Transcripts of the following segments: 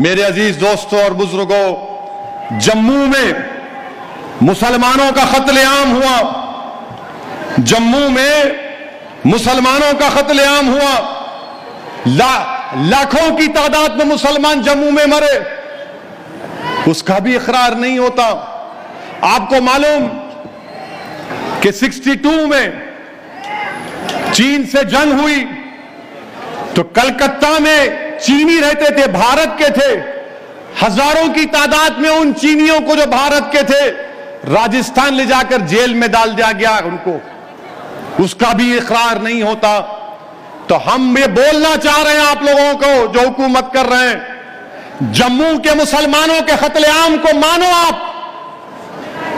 मेरे अज़ीज़ दोस्तों और बुज़ुर्गों जम्मू में मुसलमानों का कत्लेआम हुआ। जम्मू में मुसलमानों का कत्लेआम हुआ। ला, लाखों की तादाद में मुसलमान जम्मू में मरे। उसका भी इकरार नहीं होता। आपको मालूम कि 62 में चीन से जंग हुई तो कलकत्ता में चीनी रहते थे, भारत के थे। हज़ारों की तादाद में उन चीनियों को जो भारत के थे, राजस्थान ले जाकर जेल में डाल दिया गया उनको। उसका भी इकरार नहीं होता। तो हम ये बोलना चाह रहे हैं आप लोगों को, जो हुकूमत कर रहे हैं। जम्मू के मुसलमानों के कत्लेआम को मानो आप।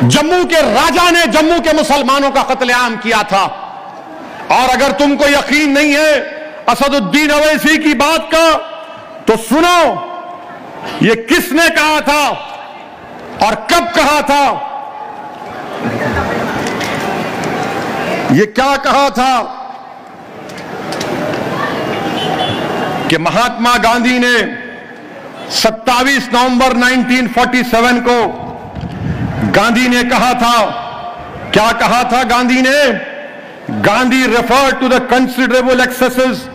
जम्मू के राजा ने जम्मू के मुसलमानों का कत्लेआम किया था। और अगर तुमको यकीन नहीं है, असदुद्दीन अवैसी की बात का तो सुनो, ये किसने कहा था और कब कहा था? ये क्या कहा था कि महात्मा गांधी ने 27 नवंबर 1947 को गांधी ने कहा था? क्या कहा था गांधी ने? Gandhi refer to the considerable excesses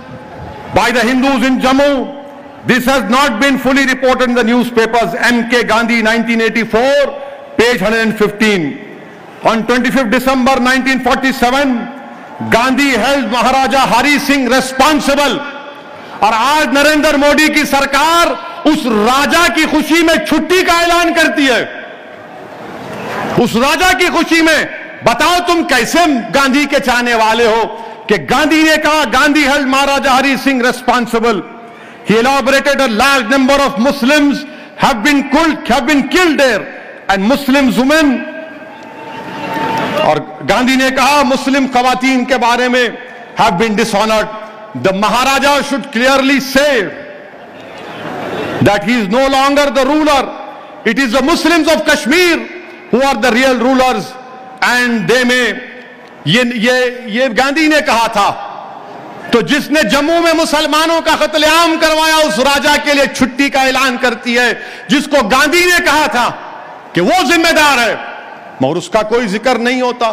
by the Hindus in Jammu not been fully reported in the newspapers M K Gandhi 1984 page 115 on 25 December 1947 Gandhi held Maharaja Hari Singh responsible और आज नरेंद्र मोदी की सरकार उस राजा की खुशी में छुट्टी का ऐलान करती है। उस राजा की खुशी में बताओ तुम कैसे गांधी के चाहने वाले हो? कि गांधी ने कहा, Gandhi held Maharaja Hari Singh responsible he elaborated a large number of Muslims have been killed, have been killed there. And Muslim women और गांधी ने कहा मुस्लिम खवातीन के बारे में have been dishonoured the Maharaja should clearly say that he is no longer the ruler it is the Muslims of Kashmir who are the real rulers and they may ये ये ये गांधी ने कहा था तो जिसने जम्मू में मुसलमानों का कतलेआम करवाया, उस राजा के लिए छुट्टी का ऐलान करती है, जिसको गांधी ने कहा था कि वो जिम्मेदार है, मगर उसका कोई ज़िक्र नहीं होता।